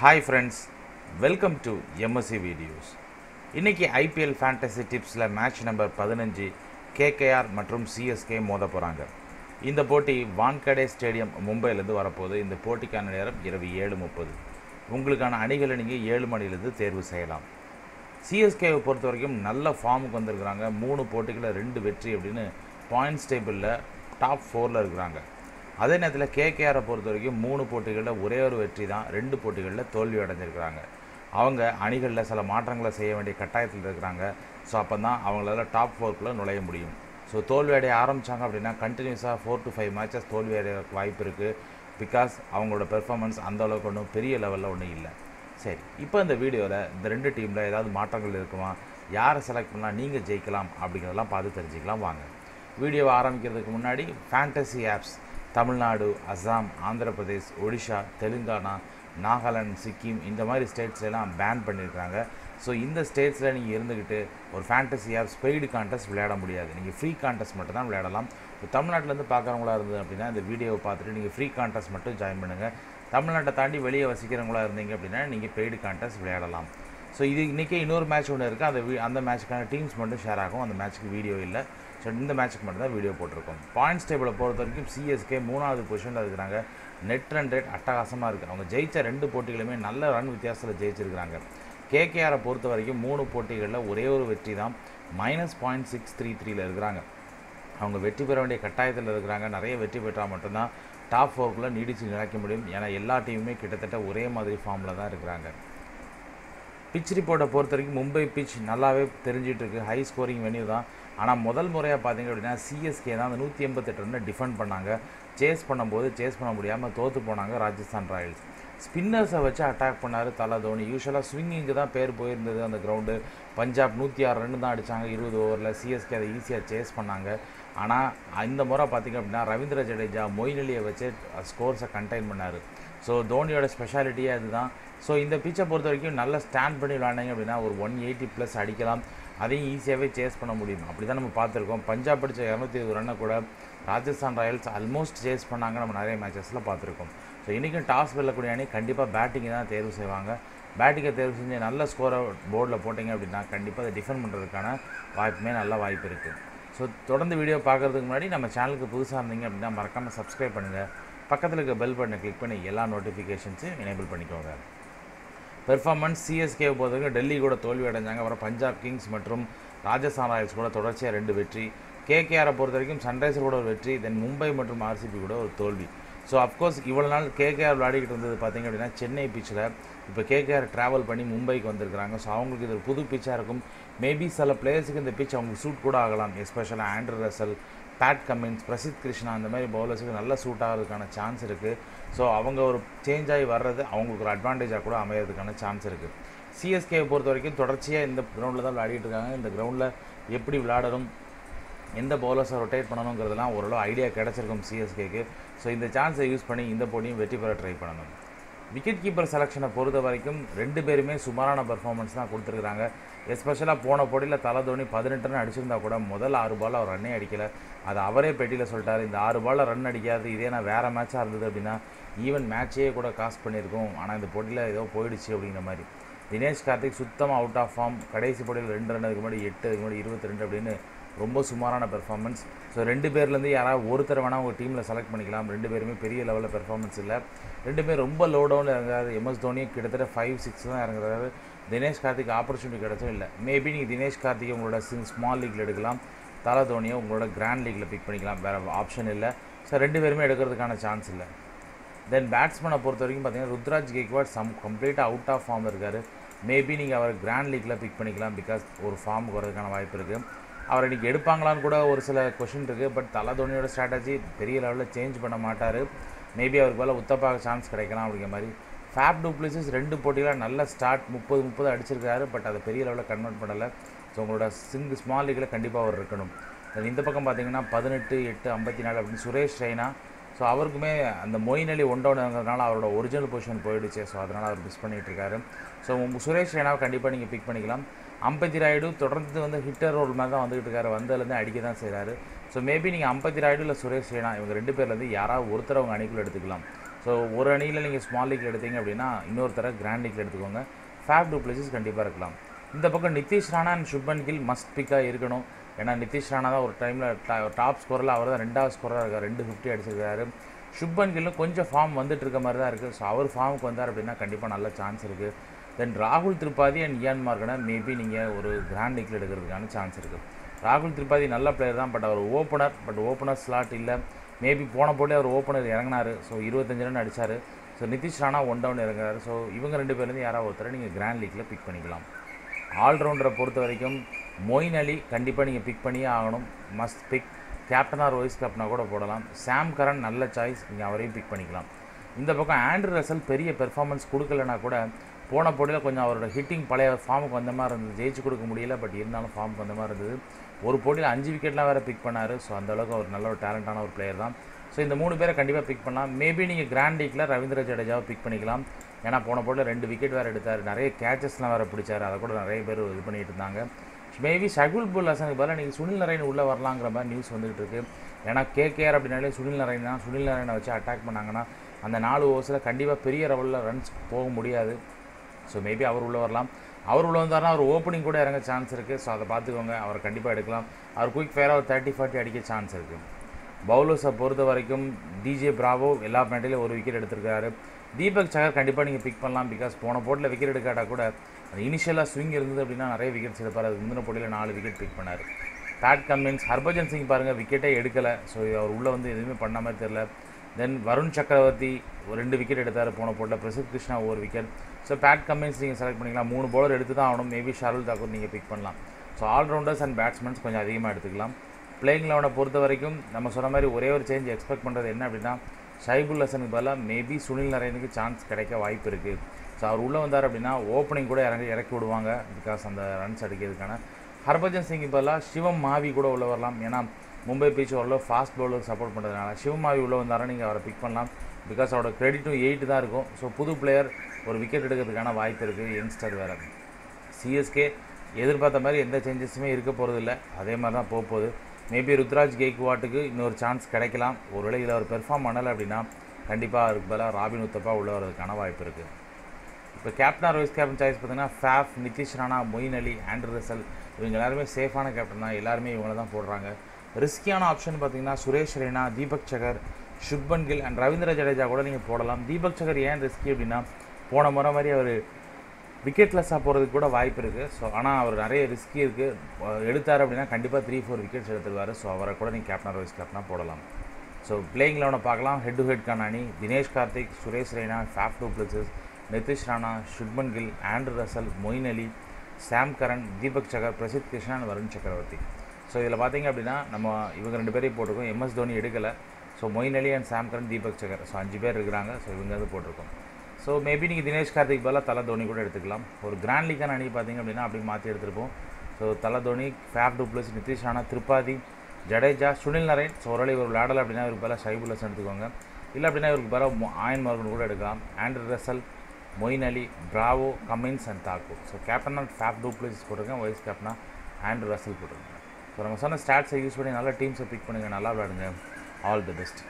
Hi friends welcome to MSC videos இன்றைக்கி IPL fantasy டிப்ஸில் match number பதினஞ்சு KKR மற்றும் சிஎஸ்கே மோத போகிறாங்க இந்த போட்டி வான்கடே ஸ்டேடியம் மும்பையிலேருந்து வரப்போகுது. இந்த போட்டிக்கான நேரம் இரவு ஏழு முப்பது. உங்களுக்கான அணிகளை நீங்கள் ஏழு மணிலேருந்து தேர்வு செய்யலாம். சிஎஸ்கேவை பொறுத்த வரைக்கும் நல்ல ஃபார்முக்கு வந்திருக்கிறாங்க. மூணு போட்டிகளில் ரெண்டு வெற்றி அப்படின்னு பாயிண்ட்ஸ் டேபிளில் டாப் ஃபோரில் இருக்கிறாங்க. அதே நேரத்தில் கேகேஆரை பொறுத்த வரைக்கும் மூணு போட்டிகளில் ஒரே ஒரு வெற்றி தான். ரெண்டு போட்டிகளில் தோல்வி அடைஞ்சிருக்கிறாங்க. அவங்க அணிகளில் சில மாற்றங்களை செய்ய வேண்டிய கட்டாயத்தில் இருக்கிறாங்க. ஸோ அப்போ தான் அவங்களால டாப் ஃபோர்க்குள்ளே நுழைய முடியும். ஸோ தோல்வி அடைய ஆரம்பித்தாங்க அப்படின்னா கண்டினியூஸாக ஃபோர் டு ஃபைவ் மேட்சஸ் தோல்வி அடைய வாய்ப்பு இருக்குது பிகாஸ் அவங்களோட பெர்ஃபார்மன்ஸ் அந்த அளவுக்கு ஒன்றும் பெரிய லெவலில் ஒன்றும் இல்லை. சரி இப்போ இந்த வீடியோவில் இந்த ரெண்டு டீமில் ஏதாவது மாற்றங்கள் இருக்குமா? யாரை செலக்ட் பண்ணால் நீங்கள் ஜெயிக்கலாம் அப்படிங்கிறதெல்லாம் பார்த்து தெரிஞ்சுக்கலாம். வாங்க. வீடியோவை ஆரம்பிக்கிறதுக்கு முன்னாடி ஃபேண்டசி ஆப்ஸ் தமிழ்நாடு அஸ்ஸாம் ஆந்திர பிரதேஷ் ஒடிஷா தெலுங்கானா நாகாலாந்து சிக்கிம் இந்த மாதிரி ஸ்டேட்ஸ் எல்லாம் பேன் பண்ணியிருக்காங்க ஸோ இந்த ஸ்டேட்ஸில் நீங்கள் இருந்துக்கிட்டு ஒரு ஃபேண்டசி ஆப்ஸ் கான்டெஸ்ட் விளையாட முடியாது. நீங்கள் ஃப்ரீ கான்டெஸ்ட் மட்டும் தான் விளையாடலாம். இப்போ தமிழ்நாட்டிலேருந்து பார்க்குறவங்களா இருந்தது அப்படின்னா இந்த வீடியோவை பார்த்துட்டு நீங்கள் ஃப்ரீ கான்டெஸ்ட் மட்டும் ஜாயின் பண்ணுங்கள் தமிழ்நாட்டை தாண்டி வெளியே வசிக்கிறவங்களா இருந்தீங்க அப்படின்னா நீங்கள் பெய்டு கான்டெஸ்ட் விளையாடலாம். ஸோ இது இன்றைக்கி இன்னொரு மேட்ச் ஒன்று இருக்குது அந்த வீ- அந்த மேட்ச்சுக்கான டீம்ஸ் மட்டும் ஷேர் ஆகும். அந்த மேட்ச்சுக்கு வீடியோ இல்லை. ஸோ இந்த மேட்ச்சுக்கு மட்டும் தான் வீடியோ போட்டிருக்கோம். பாயிண்ட்ஸ் டேபிளை பொறுத்த வரைக்கும் சிஎஸ்கே மூணாவது பொசிஷனில் இருக்கிறாங்க. நெட் ரன் ரேட் அட்டகாசமாக இருக்குது அவங்க ஜெயித்த ரெண்டு போட்டிகளுமே நல்ல ரன் வித்தியாசத்தில் ஜெயிச்சிருக்கிறாங்க. கேகேஆரை பொறுத்த வரைக்கும் மூணு போட்டிகளில் ஒரே ஒரு வெற்றி தான். மைனஸ் பாயிண்ட் சிக்ஸ் த்ரீ த்ரீயில் இருக்கிறாங்க. அவங்க வெற்றி பெற வேண்டிய கட்டாயத்தில் இருக்கிறாங்க. நிறைய வெற்றி பெற்றால் மட்டும்தான் டாப் ஃபோர்க்குள்ளே நீடித்து நிலைக்க முடியும். ஏன்னா எல்லா டீமுமே கிட்டத்தட்ட ஒரே மாதிரி ஃபார்மில் தான் இருக்கிறாங்க. பிச் ரிப்போர்ட்டை பொறுத்த வரைக்கும் மும்பை பிச் நல்லாவே தெரிஞ்சிட்டு இருக்கு ஹை ஸ்கோரிங் வென்யூ தான். ஆனால் முதல் முறையாக பார்த்தீங்க அப்படின்னா சிஎஸ்கே தான் அந்த நூற்றி எண்பத்தெட்டு ரன்னை டிஃபெண்ட் பண்ணாங்க. சேஸ் பண்ணும்போது சேஸ் பண்ண முடியாமல் தோற்று போனாங்க ராஜஸ்தான் ராயல்ஸ். ஸ்பின்னர்ஸை வச்சு அட்டாக் பண்ணார் தலை தோனி. யூஸ்வலாக ஸ்விங்கிங்க்கு தான் பேர் போயிருந்தது அந்த கிரவுண்டு பஞ்சாப் நூற்றி ஆறு ரன் தான் அடித்தாங்க இருபது ஓவரில் சிஎஸ்கே அதை ஈஸியாக சேஸ் பண்ணாங்க. ஆனால் இந்த முறை பார்த்திங்க அப்படின்னா ரவீந்திர ஜடேஜா மொயின் அலியை வச்சு ஸ்கோர்ஸை கண்டெயின் பண்ணார். ஸோ தோனியோட ஸ்பெஷாலிட்டியே அதுதான். ஸோ இந்த பிச்சை பொறுத்த வரைக்கும் நல்லா ஸ்டாண்ட் பண்ணி விளாண்டிங்க அப்படின்னா ஒரு ஒன் எயிட்டி ப்ளஸ் அடிக்கலாம். அதையும் ஈஸியாகவே சேஸ் பண்ண முடியும். அப்படி தான் நம்ம பார்த்துருக்கோம். பஞ்சாப் அடித்த இரநூத்தி இருபது ரன்னை கூட ராஜஸ்தான் ராயல்ஸ் ஆல்மோஸ்ட் சேஸ் பண்ணாங்க நம்ம நிறைய மேட்சஸில் பார்த்துருக்கோம். ஸோ இன்றைக்கும் டாஸ் வெல்லக்கூடிய அணி கண்டிப்பாக பேட்டிங்கை தான் தேர்வு செய்வாங்க. பேட்டிங்கை தேர்வு செஞ்சு நல்ல ஸ்கோரை போர்டில் போட்டிங்க அப்படின்னா கண்டிப்பாக அதை டிஃபெண்ட் பண்ணுறதுக்கான வாய்ப்புமே நல்ல வாய்ப்பு இருக்குது ஸோ தொடர்ந்து வீடியோ பார்க்குறதுக்கு முன்னாடி நம்ம சேனலுக்கு புதுசாக இருந்தீங்க அப்படின்னா மறக்காமல் சப்ஸ்கிரைப் பண்ணுங்கள் பக்கத்தில் இருக்க பெல் பட்டனை கிளிக் பண்ணி எல்லா நோட்டிஃபிகேஷன்ஸையும் எனேபிள் பண்ணிக்கோங்க. பெர்ஃபார்மன்ஸ் சிஎஸ்கே பொறுத்தவரைக்கும் டெல்லி கூட தோல்வி அடைஞ்சாங்க. அப்புறம் பஞ்சாப் கிங்ஸ் மற்றும் ராஜஸ்தான் ராயல்ஸ் கூட தொடர்ச்சியாக ரெண்டு வெற்றி. கேகேஆரை பொறுத்த வரைக்கும் சன்ரைசர் கூட ஒரு வெற்றி. தென் மும்பை மற்றும் ஆர்சிபி கூட ஒரு தோல்வி. ஸோ அஃப்கோர்ஸ் இவ்வளோ நாள் கேகேஆர் விளையாடிக்கிட்டு இருந்தது பார்த்தீங்க அப்படின்னா சென்னை பிச்சில் இப்போ கேகேஆர் ட்ராவல் பண்ணி மும்பைக்கு வந்திருக்கிறாங்க. ஸோ அவங்களுக்கு இது ஒரு புது பிச்சாக இருக்கும். மேபி சில பிளேயர்ஸுக்கு இந்த பிச் அவங்களுக்கு சூட் கூட ஆகலாம். எஸ்பெஷலாக Andrew Russell Pat Cummins Prasidh Krishna அந்த மாதிரி பவுலர்ஸுக்கு நல்ல சூட் ஆகிறதுக்கான சான்ஸ் இருக்குது ஸோ அவங்க ஒரு சேஞ்ச் ஆகி வர்றது அவங்களுக்கு ஒரு அட்வான்டேஜாக கூட அமையிறதுக்கான சான்ஸ் இருக்குது சிஎஸ்கேவை பொறுத்த வரைக்கும் தொடர்ச்சியாக இந்த கிரவுண்டில் தான் விளையாடிட்டு இருக்காங்க. இந்த கிரவுண்டில் எப்படி விளையாடணும் எந்த பவுலர்ஸை ரொட்டேட் பண்ணணுங்கிறதெல்லாம் ஓரளவு ஐடியா கிடச்சிருக்கும் சிஎஸ்கேக்கு ஸோ இந்த சான்ஸை யூஸ் பண்ணி இந்த போட்டியும் வெற்றி பெற ட்ரை பண்ணணும். விக்கெட் கீப்பர் செலெக்ஷனை பொறுத்த வரைக்கும் ரெண்டு பேருமே சுமாரான பர்ஃபார்மன்ஸ் தான் கொடுத்துருக்குறாங்க. எஸ்பெஷலாக போன போட்டியில் தலை தோனி பதினெட்டு ரன் அடிச்சிருந்தா கூட முதல் ஆறு பால் அவர் ரன்னே அடிக்கலை. அது அவரே பெட்டியில் சொல்லிட்டார் இந்த ஆறு பாலில் ரன் அடிக்காது இதே நான் வேறு மேட்சாக இருந்தது அப்படின்னா ஈவன் மேட்சே கூட காஸ்ட் பண்ணியிருக்கோம். ஆனால் இந்த போட்டியில் ஏதோ போயிடுச்சு அப்படிங்கிற மாதிரி. தினேஷ் கார்த்திக் சுத்தமாக அவுட் ஆஃப் ஃபார்ம் கடைசி போட்டியில் ரெண்டு ரன் அதுக்கு முன்னாடி எட்டு அதுக்கு முன்னாடி இருபத்தி ரெண்டு அப்படின்னு ரொம்ப சுமாரான பெர்ஃபார்மன்ஸ் ஸோ ரெண்டு பேர்லேருந்து யாராவது ஒருத்தர் வேணால் உங்கள் டீமில் செலக்ட் பண்ணிக்கலாம். ரெண்டு பேருமே பெரிய லெவலில் பெர்ஃபார்மன்ஸ் இல்லை. ரெண்டு ரொம்ப லோ டவுனில் இறங்குறாரு எம்எஸ் தோனியும் கிட்டத்தட்ட ஃபைவ் சிக்ஸ் தான் இறங்குறாரு. தினேஷ் கார்த்திக் ஆப்பர்ச்சுனிட்டி கிடைச்சும் இல்லை. மேபி நீங்கள் தினேஷ் கார்த்திகை உங்களோட சிங் ஸ்மால் லீக்கில் எடுக்கலாம். தலை தோனியை உங்களோட கிராண்ட் லீக்கில் பிக் பண்ணிக்கலாம். வேறு ஆப்ஷன் இல்லை. ஸோ ரெண்டு பேருமே எடுக்கிறதுக்கான சான்ஸ் இல்லை. தென் பேட்ஸ்மேனை பொறுத்த வரைக்கும் பார்த்தீங்கன்னா ருத்ராஜ் கேக்வாட் சம் கம்ப்ளீட்டாக அவுட் ஆஃப் ஃபார்ம் இருக்கார். மேபி நீங்கள் அவர் கிராண்ட் லீக்கில் பிக் பண்ணிக்கலாம் பிகாஸ் ஒரு ஃபார்முக்கு வரதுக்கான வாய்ப்பு இருக்குது அவரை இன்றைக்கி எடுப்பாங்களான்னு கூட ஒரு சில கொஷின் இருக்குது பட் தலை தோனியோட ஸ்ட்ராட்டஜி பெரிய லெவலில் சேஞ்ச் பண்ண மாட்டார். மேபி அவருக்கு மேலே உத்தப்பாக சான்ஸ் கிடைக்கலாம் அப்படிங்கிற மாதிரி. ஃபேப் டூப்ளிசிஸ் ரெண்டு போட்டியில் நல்ல ஸ்டார்ட் முப்பது முப்பது அடிச்சிருக்காரு. பட் அதை பெரிய லெவலில் கன்வெர்ட் பண்ணலை. ஸோ உங்களோட சிங்கு ஸ்மால் லீக்கில் கண்டிப்பாக அவர் இருக்கணும். இந்த பக்கம் பார்த்தீங்கன்னா பதினெட்டு எட்டு ஐம்பத்தி நாலு அப்படின்னு சுரேஷ் ரெய்னா. ஸோ அவருக்குமே அந்த மொயின் அலி ஒன் டவுன்ங்கிறதுனால அவரோட ஒரிஜினல் பொசிஷன் போயிடுச்சு. ஸோ அதனால் அவர் மிஸ் பண்ணிகிட்ருக்காரு இருக்காரு. ஸோ சுரேஷ் ரெய்னாவை கண்டிப்பாக நீங்கள் பிக் பண்ணிக்கலாம். அம்பத்தி ராயுடு தொடர்ந்து வந்து ஹிட்டர் ரோல் மாதிரி தான் வந்துகிட்டு இருக்காரு. வந்ததுலேருந்து அடிக்க தான் செய்கிறாரு ஸோ மேபி நீங்கள் அம்பத்தி ராயுடு இல்லை சுரேஷ் ரெய்னா இவங்க ரெண்டு பேர்லேருந்து யாராவது ஒருத்தர் அவங்க அணிக்குள்ள எடுத்துக்கலாம். ஸோ ஒரு அணியில் நீங்கள் ஸ்மால் லீக்கில் எடுத்தீங்க அப்படின்னா இன்னொருத்தர கிராண்ட் லீக்கில் எடுத்துக்கோங்க. ஃபேப் டூ பிளேசஸ் கண்டிப்பாக இருக்கலாம். இந்த பக்கம் நிதிஷ் ராணா அண்ட் சுப்மன் கில் மஸ்ட் பிக்காக இருக்கணும். ஏன்னா நிதிஷ் ராணா தான் ஒரு டைமில் டாப் ஸ்கோரில் அவர் தான் ரெண்டாவது ஸ்கோராக இருக்கார். ரெண்டு ஃபிஃப்டி அடிச்சிருக்காரு. சுப்மன் கில்லும் கொஞ்சம் ஃபார்ம் வந்துட்டு இருக்க மாதிரி தான் இருக்குது ஸோ அவர் ஃபார்முக்கு வந்தார் அப்படின்னா கண்டிப்பாக நல்ல சான்ஸ் இருக்குது தென் ராகுல் திரிபாதி அண்ட் இயான் மார்கனை மேபி நீங்கள் ஒரு கிராண்ட் லீக்கில் எடுக்கிறதுக்கான சான்ஸ் இருக்குது ராகுல் திரிபாதி நல்ல பிளேயர் தான் பட் அவர் ஓப்பனர் பட் ஓப்பனர் ஸ்லாட் இல்லை. மேபி போன போட்டே அவர் ஓப்பனர் இறங்கினார். ஸோ இருபத்தஞ்சு ரன் அடித்தார் so Nitish Rana one down இறங்குறாரு. So இவங்க ரெண்டு பேர்லேருந்து யாராவது ஒருத்தரை நீங்கள் கிராண்ட் லீக்கில் பிக் பண்ணிக்கலாம். ஆல்ரவுண்டரை பொறுத்த வரைக்கும் மொயின் அலி கண்டிப்பாக நீங்கள் பிக் பண்ணியே ஆகணும். Must pick captain or vice கேப்டனாக கூட போடலாம். சாம் கரன் நல்ல சாய்ஸ் நீங்கள் அவரையும் பிக் பண்ணிக்கலாம். இந்த பக்கம் ஆண்ட்ரு ரசல் பெரிய பெர்ஃபார்மன்ஸ் கொடுக்கலனா கூட போன போட்டியில் கொஞ்சம் அவரோட ஹிட்டிங் பழைய ஃபார்முக்கு வந்த மாதிரி இருந்தது. ஜெயிச்சு கொடுக்க முடியல பட் இருந்தாலும் ஃபார்முக்கு வந்த மாதிரி இருந்தது. ஒரு போட்டியில் அஞ்சு விக்கெட்லாம் வேறு பிக் பண்ணார். ஸோ அந்தளவுக்கு அவர் நல்ல ஒரு டேலண்டான ஒரு பிளேயர் தான். ஸோ இந்த மூணு பேரை கண்டிப்பாக பிக் பண்ணலாம். மேபி நீங்கள் கிராண்ட் லீக்கில் ரவீந்திர ஜடேஜாவை பிக் பண்ணிக்கலாம். ஏன்னா போன போட்டில் ரெண்டு விக்கெட் வேறு எடுத்தார். நிறைய கேச்சஸ்லாம் வேறு பிடிச்சார். அதை கூட நிறைய பேர் இது பண்ணிகிட்டு இருந்தாங்க. மேபி ஷகுல் புல் ஹசனுக்கு பதிலாக நீங்கள் சுனில் நரேன் உள்ளே வரலாங்கிற மாதிரி நியூஸ் வந்துகிட்டு இருக்குது ஏன்னா கேகேஆர் அப்படின்னாலே சுனில் நரேன் தான். சுனில் நரேனை வச்சு அட்டாக் பண்ணாங்கன்னா அந்த நாலு ஓவர்ஸில் கண்டிப்பாக பெரிய லெவலில் ரன்ஸ் போக முடியாது. ஸோ மேபி அவர் உள்ளே வரலாம். அவர் உள்ளே வந்தார்னா அவர் ஓப்பனிங் கூட இறங்க சான்ஸ் இருக்குது ஸோ அதை பார்த்துக்கோங்க. அவர் கண்டிப்பாக எடுக்கலாம். அவர் குயிக் ஃபயராக ஒரு தேர்ட்டி ஃபார்ட்டி அடிக்க சான்ஸ் இருக்குது பவுலர்ஸை பொறுத்த வரைக்கும் டிஜே பிராவோ எல்லா மேட்லையும் ஒரு விக்கெட் எடுத்திருக்காரு. தீபக் சகர் கண்டிப்பாக நீங்கள் பிக் பண்ணலாம். பிகாஸ் போன போட்டில் விக்கெட் எடுக்காட்டா கூட அது இனிஷியலாக ஸ்விங் இருந்தது அப்படின்னா நிறைய விக்கெட்ஸ் எடுப்பார். அது முந்தின போட்டியில் நாலு விக்கெட் பிக் பண்ணார். பேட் கம்மின்ஸ் ஹர்பஜன் சிங் பாருங்கள் விக்கெட்டே எடுக்கலை. ஸோ அவர் உள்ளே வந்து எதுவுமே பண்ண மாதிரி தெரில தென் வருண் சக்கரவர்த்தி ஒரு ரெண்டு விக்கெட் எடுத்தார் போன போட்டில். பிரசித் கிருஷ்ணா ஒரு விக்கெட் ஸோ பேட் கம்மின்ஸ் நீங்கள் செலக்ட் பண்ணிக்கலாம். மூணு பவுலர் எடுத்து தான் ஆகணும். மேபி ஷாருல் தாக்கூர் நீங்கள் பிக் பண்ணலாம். ஸோ ஆல்ரவுண்டர்ஸ் அண்ட் பேட்ஸ்மேன்ஸ் கொஞ்சம் அதிகமாக எடுத்துக்கலாம். பிளேயிங் லெவனை பொறுத்த வரைக்கும் நம்ம சொன்ன மாதிரி ஒரே ஒரு சேஞ்ச் எக்ஸ்பெக்ட் பண்ணுறது என்ன அப்படின்னா ஷைபுல் ஹசனுக்கு பதிலாக மேபி சுனில் நரேனுக்கு சான்ஸ் கிடைக்க வாய்ப்பு இருக்குது ஸோ அவர் உள்ளே வந்தார் அப்படின்னா ஓப்பனிங் கூட இறங்கி இறக்கி விடுவாங்க. பிகாஸ் அந்த ரன்ஸ் அடிக்கிறதுக்கான. ஹர்பஜன் சிங் பதிலாக சிவம் மாவி கூட உள்ளே வரலாம். ஏன்னா மும்பை பீச் ஓரளவு ஃபாஸ்ட் பவுலர் சப்போர்ட் பண்ணுறதுனால சிவமாவி உள்ளே வந்தாரா நீங்கள் அவரை பிக் பண்ணலாம். பிகாஸ் அவரோட கிரெடிட்டும் எயிட் தான் இருக்கும். ஸோ புது பிளேயர் ஒரு விக்கெட் எடுக்கிறதுக்கான வாய்ப்பு இருக்குது யங்ஸ்டர் வேறு. சிஎஸ்கே எதிர்பார்த்த மாதிரி எந்த சேஞ்சஸுமே இருக்க போகிறதில்ல அதே மாதிரி தான் போக போகுது. மேபி ருத்ராஜ் கெய்க்வாட்டுக்கு இன்னொரு சான்ஸ் கிடைக்கலாம். ஒருவேளை இதில் அவர் பெர்ஃபார்ம் பண்ணலை அப்படின்னா கண்டிப்பாக அதுக்கு பதிலாக ராபின் உத்தப்பா உள்ள வரதுக்கான வாய்ப்பு இருக்குது இப்போ கேப்டன் வைஸ் கேப்டன் சாய்ஸ் பார்த்தீங்கன்னா Faf Nitish Rana Moeen Ali Andrew Russell இவங்க எல்லாருமே சேஃபான கேப்டன் தான். எல்லாருமே இவங்கள தான் போடுறாங்க. ரிஸ்கியான ஆப்ஷன் பார்த்தீங்கன்னா சுரேஷ் ரெய்னா தீபக் சகர் சுப்மன் கில் அண்ட் ரவீந்திர ஜடேஜா கூட நீங்கள் போடலாம். தீபக் சகர் ஏன் ரிஸ்கி அப்படின்னா போன முறை மாதிரி அவர் விக்கெட்லெஸ்ஸாக போகிறதுக்கு கூட வாய்ப்பு இருக்குது ஸோ ஆனால் அவர் நிறைய ரிஸ்கி இருக்குது எடுத்தார் அப்படின்னா கண்டிப்பாக த்ரீ ஃபோர் விக்கெட்ஸ் எடுத்துருவார். ஸோ அவரை கூட நீங்கள் கேப்டன் வைஸ் கேப்டனாக போடலாம். ஸோ பிளேயிங் லெவனை பார்க்கலாம். Head to head கண்ணாணி Dinesh Karthik Suresh Raina Faf du Plessis Nitish Rana Shubman Gill Andrew Russell Moeen Ali Sam Curran Deepak Chahar Prasidh Krishnan Varun சக்கரவர்த்தி. So இதில் பார்த்தீங்க அப்படின்னா நம்ம இவங்க ரெண்டு பேரையும் போட்டிருக்கோம். எம்எஸ் தோனி எடுக்கலை. So Moeen Ali and Sam Curran Deepak Chahar. So அஞ்சு பேர் இருக்கிறாங்க. ஸோ இவங்க வந்து போட்டிருக்கோம். ஸோ மேபி நீங்கள் தினேஷ் கார்த்திக் பதிலாக தலை தோனி கூட எடுத்துக்கலாம். ஒரு கிராண்ட் லீக்கான அணி பார்த்தீங்க அப்படின்னா அப்படி மாற்றி எடுத்திருப்போம். So Thala Dhoni Faf du Plessis Nitish Rana Tripathi Jadeja Sunil Narine so ஒரு இவர் விளையாடலை அப்படின்னா இவருக்கு பதிலாக ஷைபுல்லஸ் எடுத்துக்கோங்க. இல்லை அப்படின்னா இவருக்கு பதிலாக ஆயன் மார்கன் கூட எடுக்கலாம். Andre Russell Moeen Ali Bravo Cummins and Thakur so கேப்டனாக ஃபேப் டூப்ளஸ் போட்டிருக்கேன். வைஸ் கேப்டனாக ஆண்ட்ரூ ரசல் போட்டிருக்கேன் ஸோ நம்ம சொன்ன ஸ்டாட்ஸை யூஸ் பண்ணி நல்ல டீம்ஸை பிக் பண்ணுங்கள் நல்லா விளாடுங்க ஆல் தி பெஸ்ட்